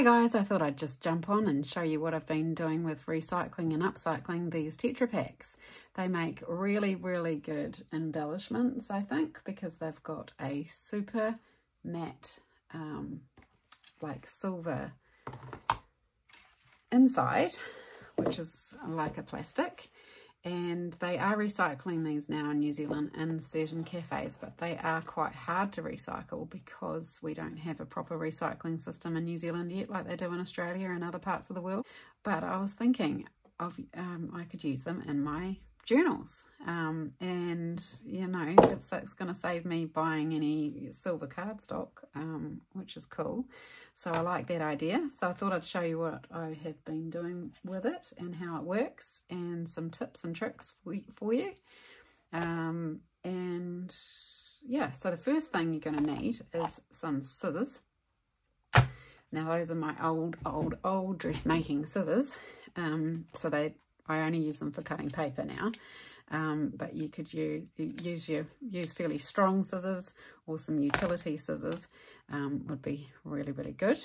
Hi guys, I thought I'd just jump on and show you what I've been doing with recycling and upcycling these Tetra Paks. They make really, really good embellishments, I think, because they've got a super matte, um, like silver inside, which is like a plastic and they are recycling these now in New Zealand in certain cafes but they are quite hard to recycle because we don't have a proper recycling system in New Zealand yet like they do in Australia and other parts of the world. But I was thinking of um, I could use them in my journals. Um, and you know it's, it's going to save me buying any silver cardstock um, which is cool so I like that idea. So I thought I'd show you what I have been doing with it and how it works and some tips and tricks for, you. Um, and yeah so the first thing you're going to need is some scissors. Now those are my old old old dressmaking scissors. Um, so they I only use them for cutting paper now. Um, but you could use, use your use fairly strong scissors or some utility scissors um, would be really really good.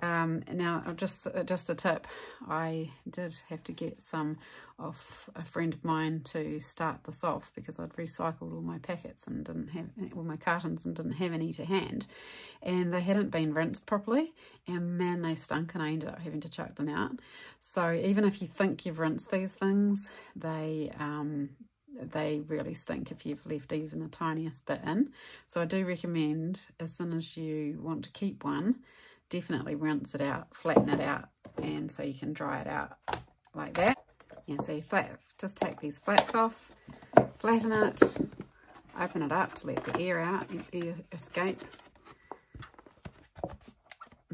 Um, now just just a tip. I did have to get some off a friend of mine to start this off because I'd recycled all my packets and didn't have all my cartons and didn't have any to hand. And they hadn't been rinsed properly and man they stunk and I ended up having to chuck them out. So even if you think you've rinsed these things they um, they really stink if you've left even the tiniest bit in. So I do recommend as soon as you want to keep one, definitely rinse it out, flatten it out, and so you can dry it out like that. Yeah, so You flat, just take these flats off, flatten it, open it up to let the air out, air escape,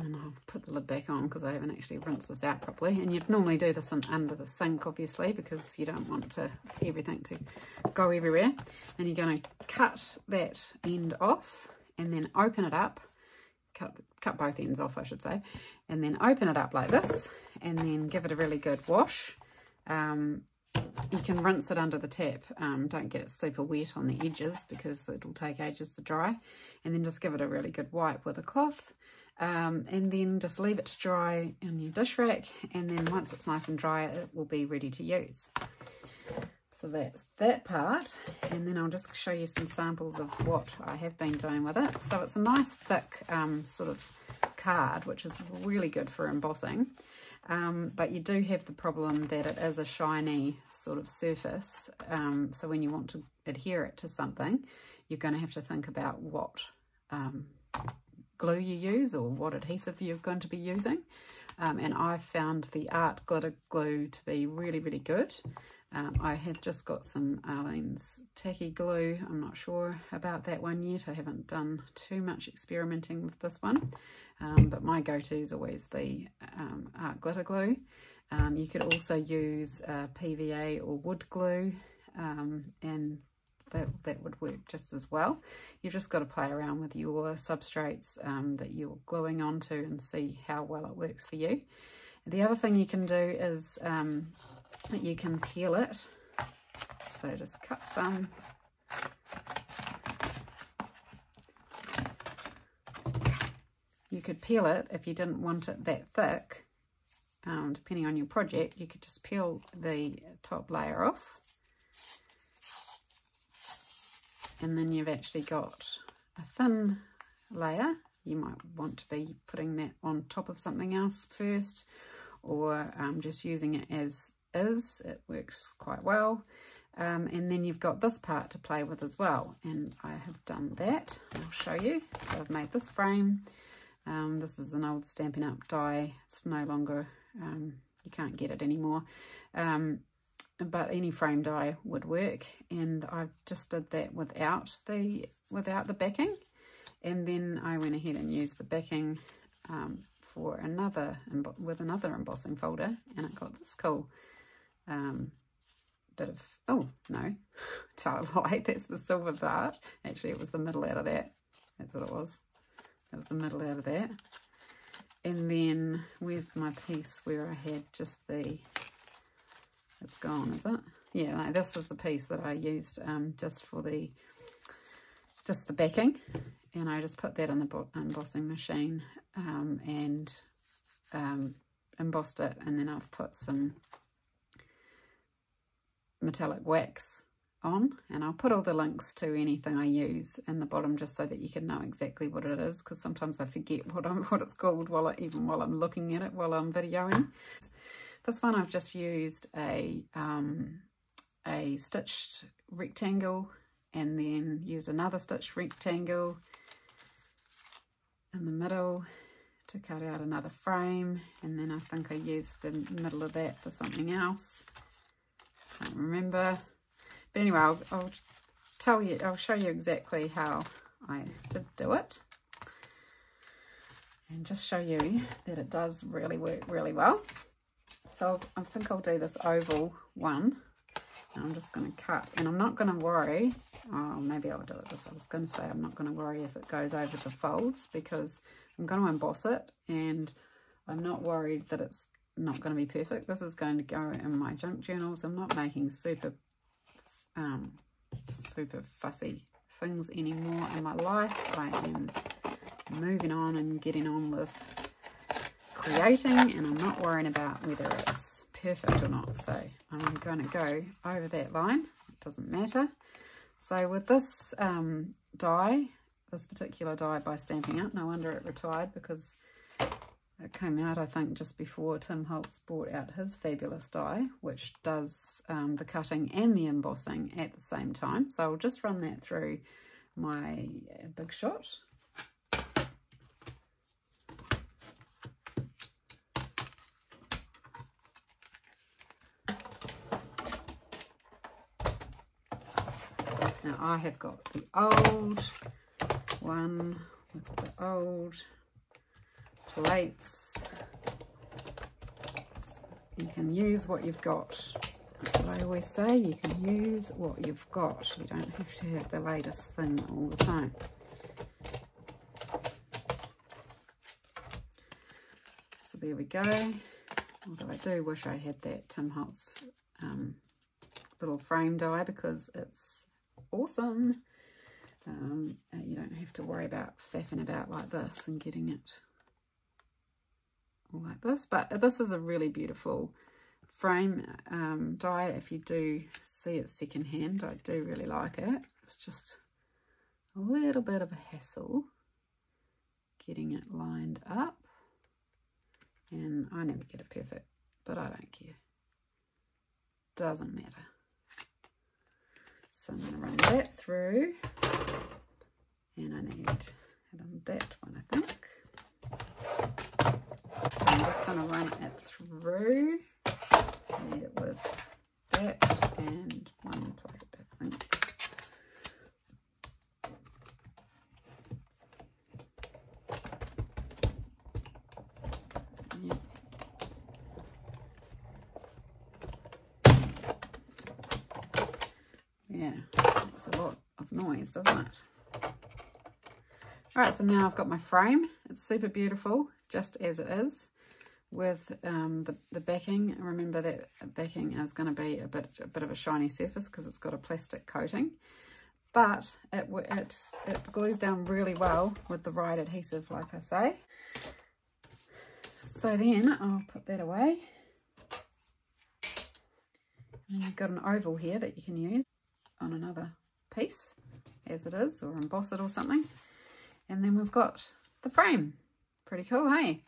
and I'll put the lid back on because I haven't actually rinsed this out properly. And you'd normally do this in, under the sink obviously because you don't want to everything to go everywhere. And you're going to cut that end off and then open it up. Cut cut both ends off I should say. And then open it up like this and then give it a really good wash. Um, you can rinse it under the tap. Um, don't get it super wet on the edges because it'll take ages to dry. And then just give it a really good wipe with a cloth um, and then just leave it to dry in your dish rack and then once it's nice and dry it will be ready to use. So that's that part and then I'll just show you some samples of what I have been doing with it. So it's a nice thick um, sort of card which is really good for embossing um, but you do have the problem that it is a shiny sort of surface um, so when you want to adhere it to something you're going to have to think about what um, glue you use or what adhesive you're going to be using. Um, and I found the Art Glitter Glue to be really, really good. Um, I have just got some Aleene's Tacky Glue. I'm not sure about that one yet. I haven't done too much experimenting with this one. Um, but my go-to is always the um, Art Glitter Glue. Um, you could also use uh, PVA or wood glue um, and that, that would work just as well. You've just got to play around with your substrates um, that you're gluing onto and see how well it works for you. The other thing you can do is um, you can peel it. So just cut some. You could peel it if you didn't want it that thick. Um, depending on your project, you could just peel the top layer off and then you've actually got a thin layer. You might want to be putting that on top of something else first or um, just using it as is. It works quite well. Um, and then you've got this part to play with as well. And I have done that. I'll show you. So I've made this frame. Um, this is an old Stampin' Up! Die. It's no longer um, you can't get it anymore. Um, but any frame die would work. And I just did that without the without the backing. And then I went ahead and used the backing um, for another with another embossing folder and it got this cool um, bit of oh no tile light that's the silver part. Actually it was the middle out of that. That's what it was. That was the middle out of that. And then where's my piece where I had just the it's gone, is it? Yeah, no, this is the piece that I used um, just for the, just the backing. And I just put that in the embossing machine um, and um, embossed it and then I've put some metallic wax on and I'll put all the links to anything I use in the bottom just so that you can know exactly what it is because sometimes I forget what I'm what it's called while I, even while I'm looking at it while I'm videoing. This one I've just used a um, a stitched rectangle and then used another stitched rectangle in the middle to cut out another frame and then I think I used the middle of that for something else. Can't remember. But anyway, I'll, I'll tell you, I'll show you exactly how I did do it. And just show you that it does really work really well. So I think I'll do this oval one. I'm just going to cut, and I'm not going to worry, oh, maybe I'll do it this, I was going to say I'm not going to worry if it goes over the folds because I'm going to emboss it, and I'm not worried that it's not going to be perfect. This is going to go in my junk journals. I'm not making super um, super fussy things anymore in my life. I am moving on and getting on with creating and I'm not worrying about whether it's perfect or not. So I'm going to go over that line. It doesn't matter. So with this um, die, this particular die by Stampin' Up, no wonder it retired because it came out, I think, just before Tim Holtz brought out his fabulous die, which does um, the cutting and the embossing at the same time. So I'll just run that through my Big Shot. I have got the old one with the old plates. You can use what you've got. That's what I always say, you can use what you've got. You don't have to have the latest thing all the time. So there we go. Although I do wish I had that Tim Holtz um, little frame die because it's awesome. Um, you don't have to worry about faffing about like this and getting it like this. But this is a really beautiful frame um, die. If you do see it secondhand, I do really like it. It's just a little bit of a hassle getting it lined up. And I never get it perfect, but I don't care. Doesn't matter. So I'm going to run that through. And I need on that one, I think. So I'm just going to run it through. I need it with that and one plate, I think. Yeah, it's a lot of doesn't it? All right, so now I've got my frame. It's super beautiful just as it is with um, the, the backing. Remember that backing is going to be a bit, a bit of a shiny surface because it's got a plastic coating. But it, it, it glues down really well with the right adhesive, like I say. So then I'll put that away. And you've got an oval here that you can use on another piece as it is or emboss it or something. And then we've got the frame. Pretty cool, hey?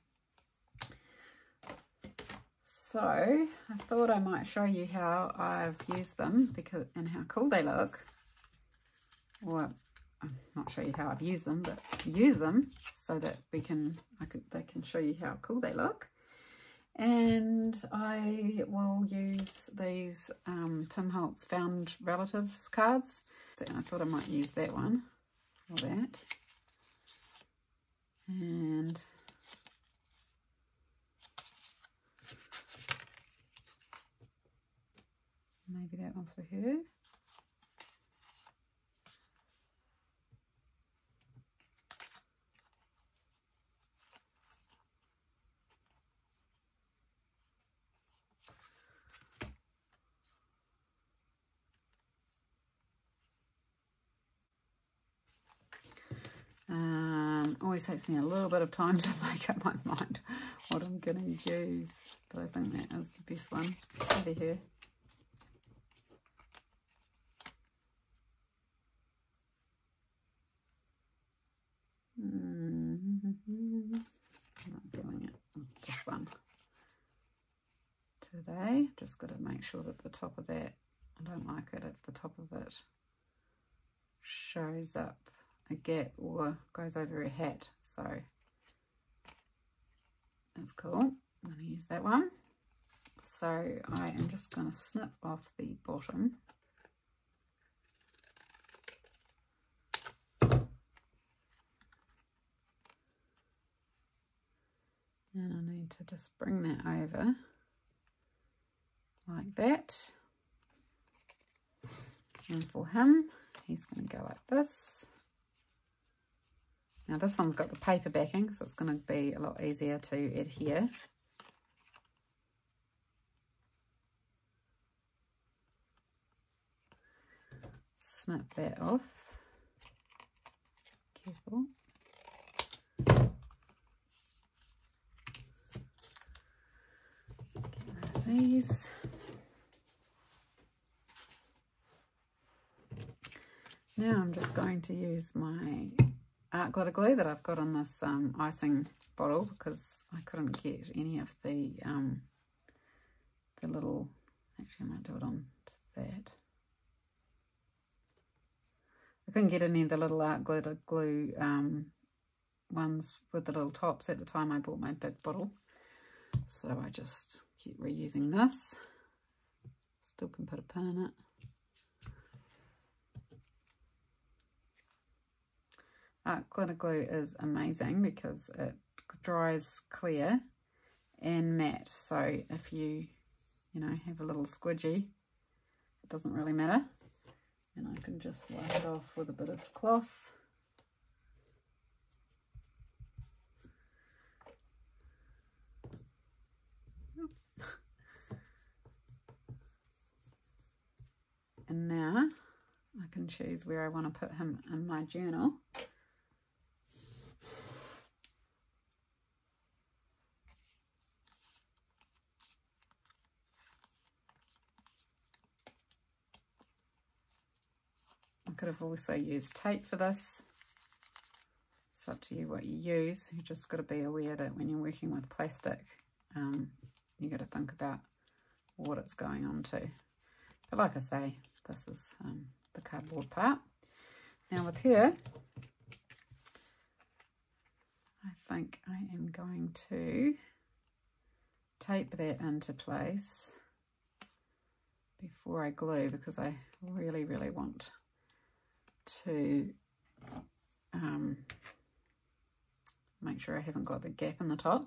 So I thought I might show you how I've used them because and how cool they look. Well, I'm not show you how I've used them, but use them so that we can I could they can show you how cool they look. And I will use these um, Tim Holtz Found Relatives cards. So I thought I might use that one or that and maybe that one for her. Um, always takes me a little bit of time to make up my mind what I'm going to use. But I think that is the best one. Over here. Hmm. Not feeling it. This one. Today, just got to make sure that the top of that, I don't like it if the top of it shows up a gap or goes over a hat. So that's cool. I'm going to use that one. So I am just going to snip off the bottom. And I need to just bring that over like that. And for him, he's going to go like this. Now this one's got the paper backing, so it's going to be a lot easier to adhere. Snip that off. Careful. these. Now I'm just going to use my art glitter glue that I've got on this um, icing bottle because I couldn't get any of the um, the little, actually I might do it on that. I couldn't get any of the little art glitter glue um, ones with the little tops at the time I bought my big bottle. So I just keep reusing this. Still can put a pin in it. Uh, glitter glue is amazing because it dries clear and matte. So if you, you know, have a little squidgy, it doesn't really matter. And I can just wipe it off with a bit of cloth. And now I can choose where I want to put him in my journal. Have also used tape for this. It's up to you what you use. You just got to be aware that when you're working with plastic, um, you got to think about what it's going on to. But like I say, this is um, the cardboard part. Now with here, I think I am going to tape that into place before I glue because I really, really want to um, make sure I haven't got the gap in the top.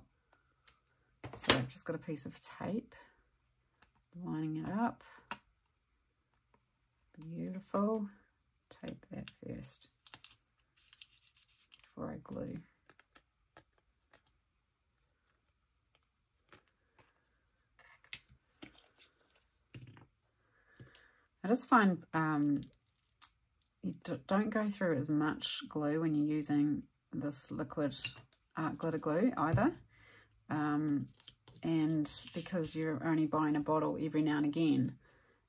So I've just got a piece of tape, lining it up. Beautiful. Tape that first before I glue. I just find um, don't go through as much glue when you're using this liquid art glitter glue either. Um, and because you're only buying a bottle every now and again,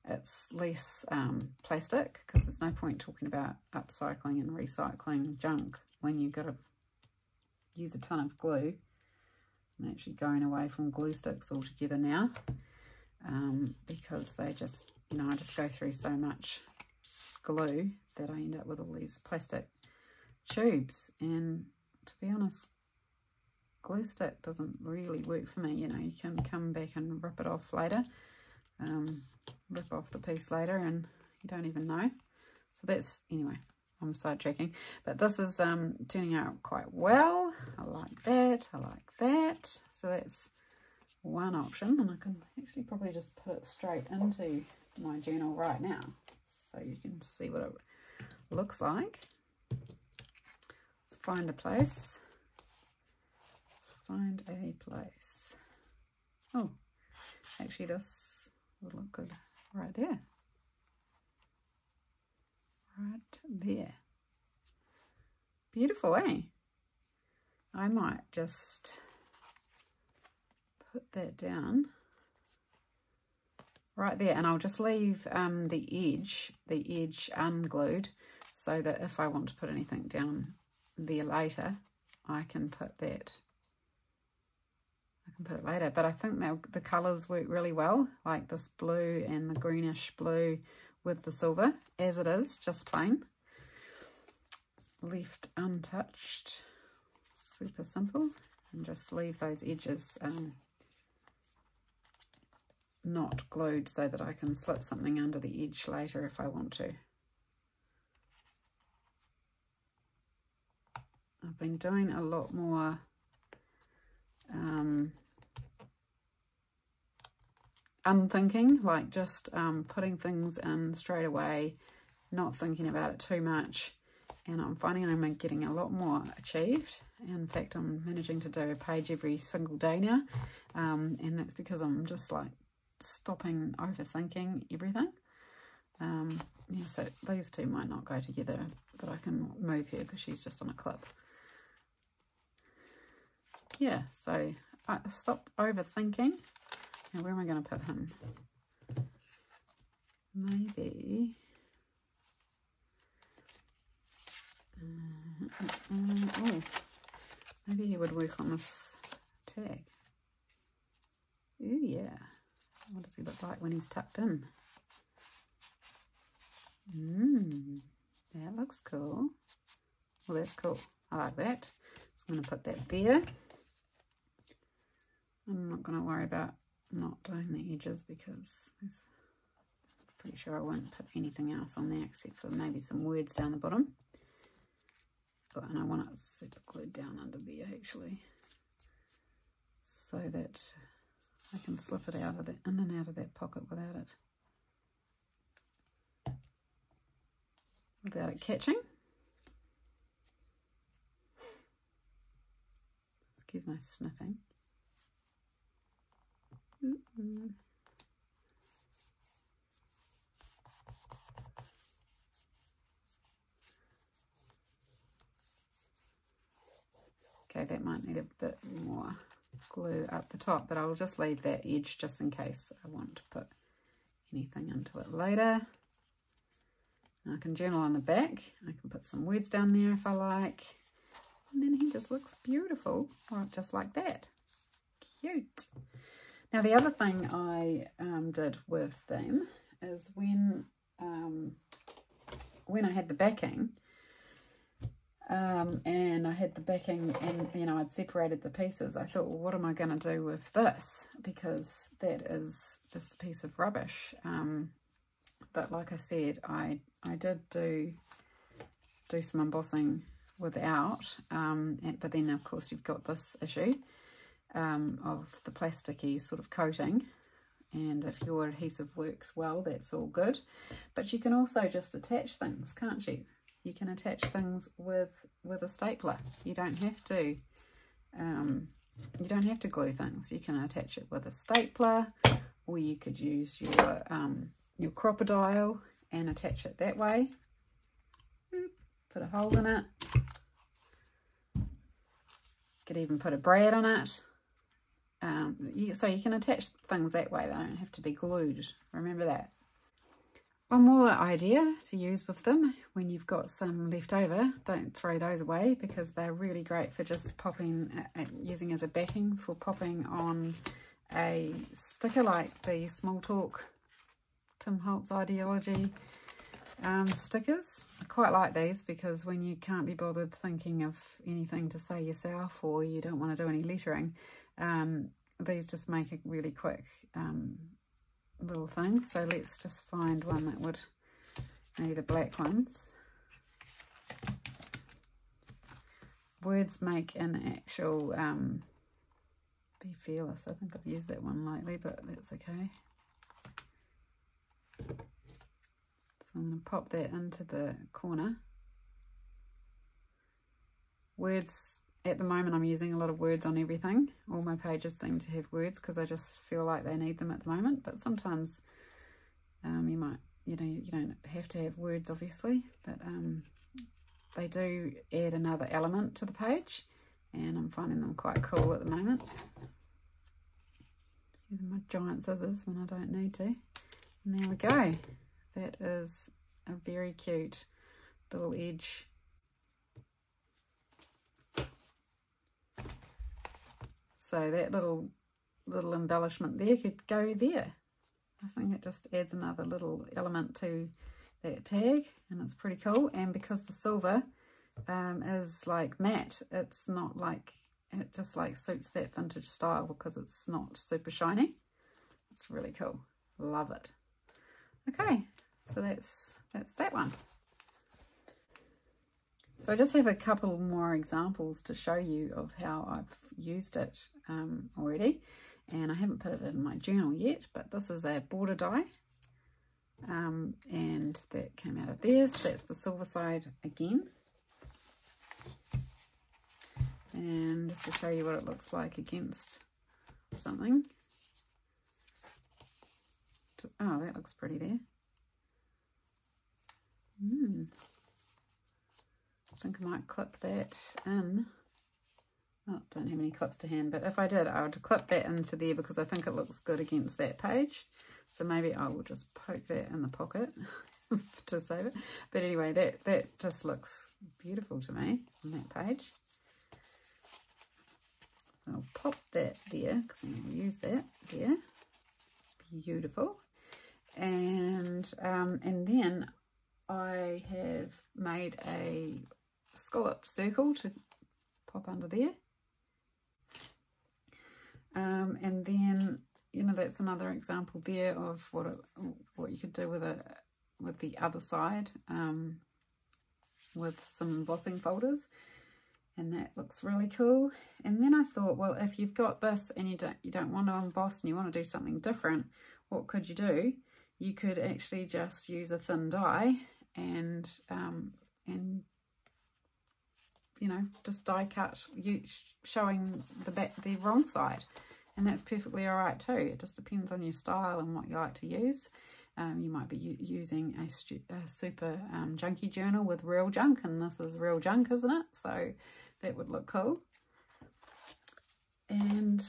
it's less um, plastic because there's no point talking about upcycling and recycling junk when you've got to use a ton of glue. I'm actually going away from glue sticks altogether now um, because they just, you know, I just go through so much glue that I end up with all these plastic tubes and to be honest glue stick doesn't really work for me you know you can come back and rip it off later um, rip off the piece later and you don't even know. So that's, anyway, I'm sidetracking. But this is um, turning out quite well. I like that. I like that. So that's one option. And I can actually probably just put it straight into my journal right now. So you can see what it looks like. Let's find a place. Let's find a place. Oh, actually this would look good right there. Right there. Beautiful, eh? I might just put that down right there and I'll just leave um, the edge, the edge unglued so that if I want to put anything down there later, I can put that, I can put it later. But I think that the colours work really well, like this blue and the greenish blue with the silver, as it is, just plain. Left untouched, super simple. And just leave those edges um, not glued so that I can slip something under the edge later if I want to. I've been doing a lot more um, unthinking, like just um, putting things in straight away, not thinking about it too much. And I'm finding I'm getting a lot more achieved. In fact, I'm managing to do a page every single day now. Um, and that's because I'm just like stopping overthinking everything. Um, yeah, so these two might not go together, but I can move here because she's just on a clip. Yeah, so I stop overthinking. Now, where am I going to put him? Maybe... Uh, uh, uh, oh, maybe he would work on this tag. Ooh, yeah. What does he look like when he's tucked in? Mmm, that looks cool. Well, that's cool. I like that. I'm going to put that there. I'm hmm. not going to worry about not doing the edges because I'm pretty sure I won't put anything else on there except for maybe some words down the bottom. Oh, and I want it super glued down under there actually so that I can slip it out of the in and out of that pocket without it without it catching. Excuse my sniffing. Okay, that might need a bit more glue up the top, but I'll just leave that edge just in case I want to put anything into it later. I can journal on the back. I can put some words down there if I like. And then he just looks beautiful, just like that. Cute. Now the other thing I um, did with them is when um, when I had the backing, um, and I had the backing and, you know, I'd separated the pieces. I thought, well, what am I going to do with this? Because that is just a piece of rubbish. Um, but like I said, I, I did do, do some embossing without, um, and, but then of course you've got this issue um, of the plasticky sort of coating and if your adhesive works well that's all good but you can also just attach things can't you you can attach things with with a stapler. You don't have to um, you don't have to glue things. You can attach it with a stapler or you could use your um, your Crop-A-Dile and attach it that way. Put a hole in it. you Could even put a brad on it. Um, so you can attach things that way. They don't have to be glued. Remember that. One more idea to use with them when you've got some left over, don't throw those away because they're really great for just popping, uh, uh, using as a backing for popping on a sticker like the Small Talk Tim Holtz Idea-ology um, stickers. I quite like these because when you can't be bothered thinking of anything to say yourself or you don't want to do any lettering, um, these just make a really quick um, little thing. So let's just find one that would, maybe the black ones. Words make an actual um, Be Fearless. I think I've used that one lately, but that's okay. So I'm going to pop that into the corner. Words at the moment I'm using a lot of words on everything. All my pages seem to have words because I just feel like they need them at the moment. But sometimes um, you might, you know, you don't have to have words obviously, but um, they do add another element to the page and I'm finding them quite cool at the moment. Using my giant scissors when I don't need to. And there we go. That is a very cute little edge. So that little little embellishment there could go there. I think it just adds another little element to that tag and it's pretty cool. And because the silver um, is like matte, it's not like, it just like suits that vintage style because it's not super shiny. It's really cool. Love it. Okay, so that's that's that one. So I just have a couple more examples to show you of how I've used it um, already. And I haven't put it in my journal yet, but this is a border die. Um, and that came out of there. So that's the silver side again. And just to show you what it looks like against something. Oh, that looks pretty there. Mm. I think I might clip that in. Oh, don't have any clips to hand, but if I did, I would clip that into there because I think it looks good against that page. So maybe I will just poke that in the pocket to save it. But anyway, that, that just looks beautiful to me on that page. So I'll pop that there because I'm going to use that there. Beautiful. And, um, and then I have made a scalloped circle to pop under there. Um, and then, you know, that's another example there of what it, what you could do with a with the other side um, with some embossing folders. And that looks really cool. And then I thought, well, if you've got this and you don't, you don't want to emboss and you want to do something different, what could you do? You could actually just use a thin die and um, and you know just die cut you showing the back the wrong side. And that's perfectly all right too. It just depends on your style and what you like to use. Um, you might be using a, a super um, junky journal with real junk and this is real junk isn't it? So that would look cool. And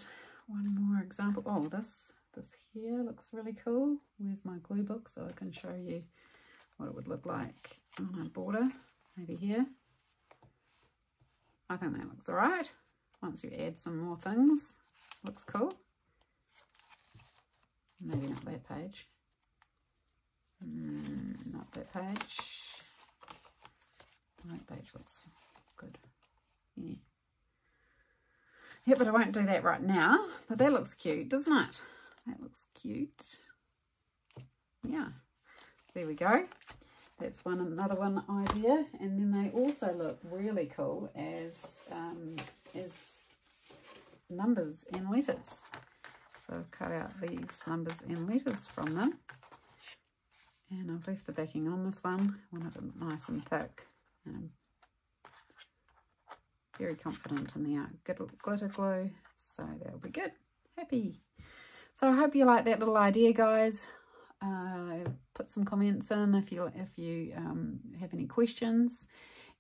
one more example. Oh this this here looks really cool. Where's my glue book so I can show you what it would look like on a border maybe here I think that looks all right once you add some more things looks cool. Maybe not that page. Mm, not that page. That page looks good. Yeah. Yeah but I won't do that right now but that looks cute doesn't it? That looks cute. Yeah. There we go that's one another one idea. And then they also look really cool as um, as numbers and letters. So I've cut out these numbers and letters from them. And I've left the backing on this one. I want it nice and thick. Very confident in the art. Glitter glue so that'll be good. Happy. So I hope you like that little idea guys uh, put some comments in if you if you um, have any questions.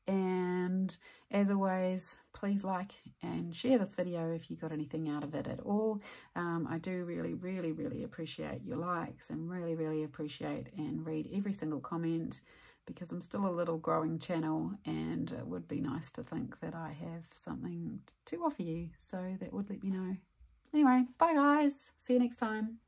And as always please like and share this video if you got anything out of it at all. Um, I do really really really appreciate your likes and really really appreciate and read every single comment because I'm still a little growing channel and it would be nice to think that I have something to offer you. So that would let me know. Anyway bye guys. See you next time